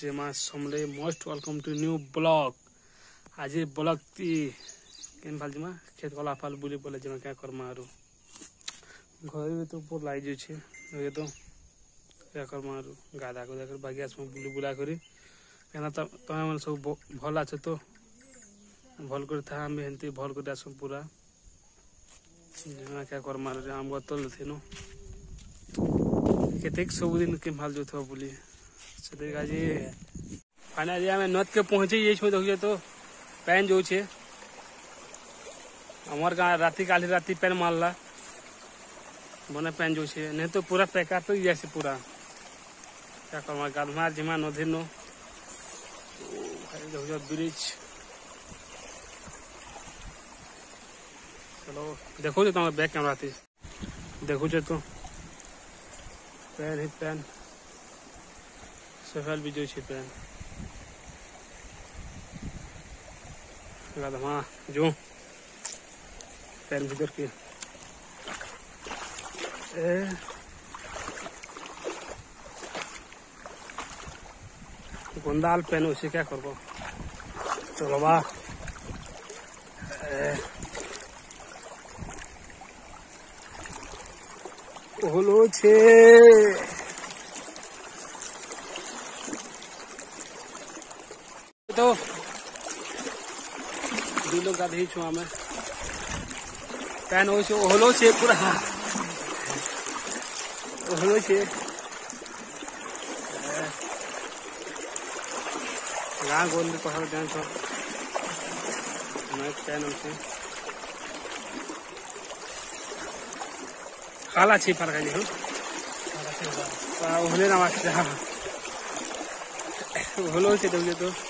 જે માં સમલે most welcome to new blog આજે બ્લોગથી કેમ ફાલજીમાં ખેત કોલા ફાલ બોલી બોલે જેમાં ક્યાં કરવા મારું ઘરે તો ઉપર લાવી ગયું છે એ તો ક્યાં કરવા મારું ગાધા ગુદા કરી બાકી આસમાં બોલી બોલા કરી কেন তুমি মানে সব ভালো আছো তো ভালো করে থা আমি হেমতি ভালো করে আসুন পুরা কে করমার আম গতল থিনু কেতেক সবুদিন কেম ভালো যুথ বলি સો દેખાજી આના જે અમે નોત કે પહોંચી જઈએ છીએ તો તો પેન જવું છે અમાર ગાં રાતી કાલી રાતી પેન મારલા મને પેન જવું છે નહીં તો પૂરા પેકઅપ થઈ જાય છે પૂરા ત્યાં કરવા ગાધમાર જેમાં નદીનો બ્રિજ ચલો દેખું છું તમે બેક કેમેરાથી દેખું છું તું પેન પેન Sefel video çepen. Adam ha, cum. Ben bir ki. Ee, गुंदाल पेन उसे क्या करो चलो बा ओलो छे બધા બેહી છું અમે પેન હોય છે ઓહલો છે પૂરા ઓહલો છે ઘણા ગોલ પહાડ ધ્યાન છો પેન છે કાલા છે ફરકાઈ હું ઓહલે ના વાત ઓહલો છે તમને તો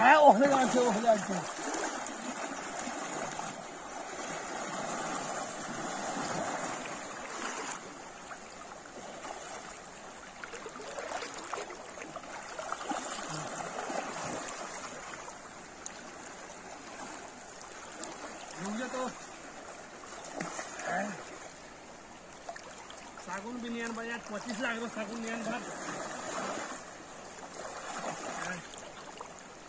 Ha ohlagansa ohlagansa. सागुन भी लाख रो सागुन नियन भाग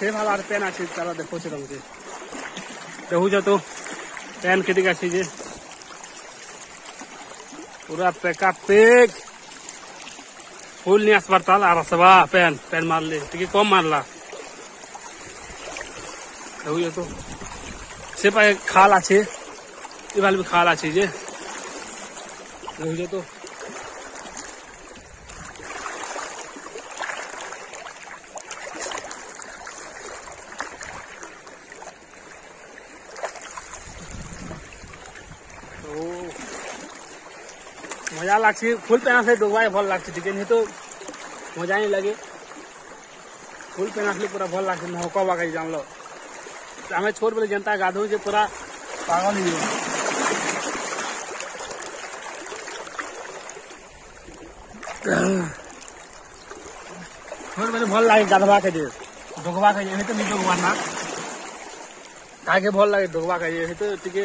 से भाला पेन आछे, चला देखो देखो जा तो पेन पूरा फुल अस्पताल आ रसवा पेन पेन मार ले ठीक है मार ला देखो जा तो। से पाए खाल आछे ये वाले भी खाल आछे जे देखो जा तो। बढ़िया तो लगे फुल पेन आसे डुबा भल लगे चिकेन हेतु मज़ा ही लगे। फुल पेन आसल पूरा भल लगे हक बाग जान लम तो छोट बेले जेनता गाधो जे पूरा पागल ही छोट बेले भल लगे, गाधवा के डुबा के हेतु नहीं तो डुबा ना कहीं भल लगे डुबा के हेतु टे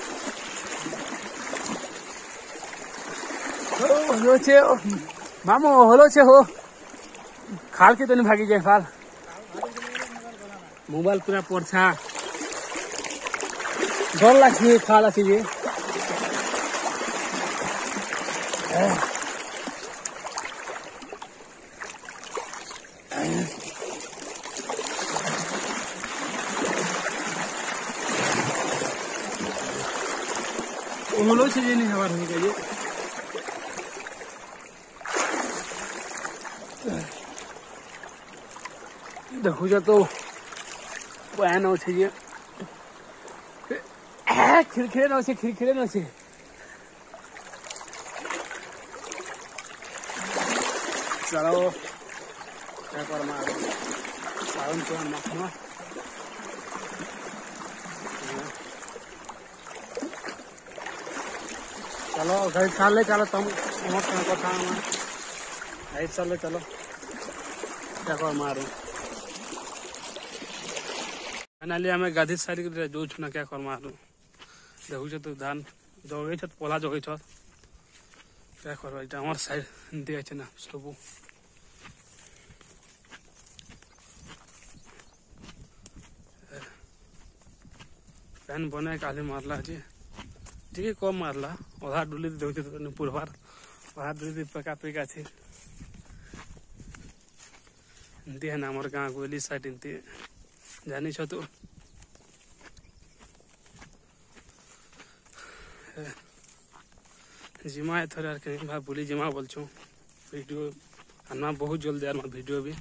ભાગ્યો છે મામો હોલો છે હો ખાલ કે તને ભાગી જાય ખાલ મોબાઈલ પૂરા પડછા ડર লাগছে খাল আছে যে ওগুলো সেজে নিয়ে খাবার হয়ে গেছে देखो जा तो पैन हो चाहिए खिलखिले ना से खिलखिले ना से चलो क्या कर मार सावन तो मत ना चलो गाइड चल ले, चलो, तुम तुम कथा गाइड चल ले, चलो। क्या कर मारू फाइनली आम गाधी सारी जो ना क्या करमा देखु तो धान जगे पोला जगे क्या करवा साइड अच्छे ना सबू पैन बने, काली मारला, जी। टे कम मारला। अधा डुली देखते तो अधा डुली पेका पेका थी। एमती है ना आम गाँव गोली साइड एमती जाने छ तो। जिमा है थोड़ा के भाई बोली जिमा बोल छो वीडियो हनुमा बहुत जल्दी यार वीडियो भी।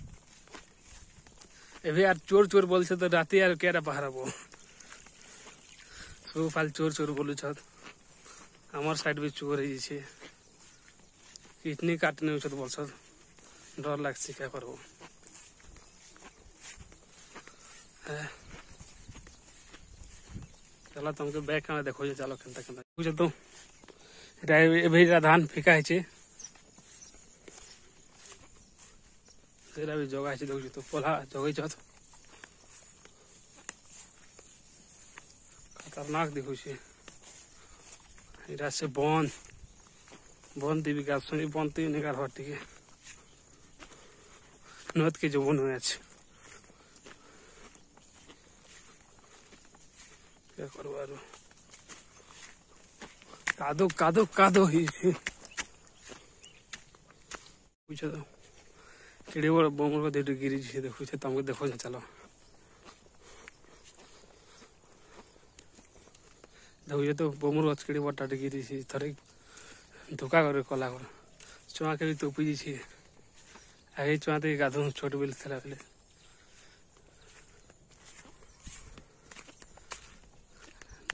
एवे यार चोर चोर बोल तो राति यार क्या बाहर सब फाल चोर चोर बोलू छत हमार साइड भी चोर है जी। कितनी काटने बोल डर लगसी क्या करबो चला तुमके बैग खाना देखो जो चलो खनता खनता कुछ तो এটা এভাবে ধান ফিকা হয়েছে সেটা বি জগা হয়েছে দেখছি তো পোলা জগাইছ তো খতরনাক দেখুছি এটা সে বন বন দিবি গাছ শুনি বন তুই নিকার হওয়ার টিকে নদকে যৌবন হয়ে আছে କରିବାରୁ ତମକୁ ଦେଖୁଛ ଦେଖୁଛ ତ ବମୁର ଗଛ କେଡ଼ି ଥରେ ଧୋକା କରି କଲା ଗଲା ଚୁଆଁ ତୋପି ଯାଇଛି ଆଗେ ଚୁଆଁ ଟିକେ ଗାଧୋଉ ଛୋଟ ବେଳେ ଥିଲା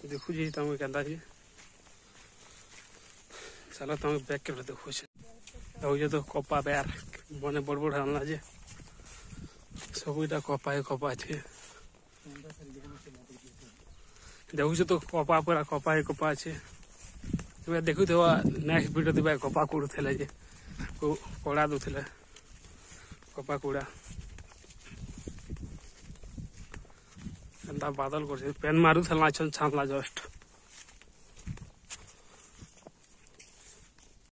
ਦੇਖੋ ਜੀ ਤੁਹਾਨੂੰ ਕਹਿੰਦਾ ਜੀ ਸਾਲਾ ਤੁਹਾਨੂੰ ਬੈਕ ਕੈਮਰਾ ਦੇਖੋ ਜੀ দেখো যে তো কপা বের বনে বড় বড় আনলা যে সবইটা কপায় কপা আছে দেখুছো তো কপা পুরা কপায় কপা আছে এবার দেখু তো নেক্সট ভিডিও দেবে কপা কুড়ুলে যে কোড়া দৌলে কপা কুড়া ଏନ୍ତା ବାଦଲ କରୁଛେ। ପେନ୍ ମାରୁଥିଲା ଛାନ୍ଲା ଜଷ୍ଟ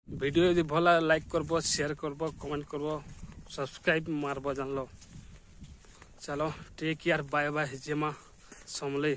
ভিডিও যদি ভালো লাইক করব শেয়ার করব কমেন্ট করব সবসক্রাইব মারব জানল চলো টেক কেয়ার বাই বাই জেমা সমলে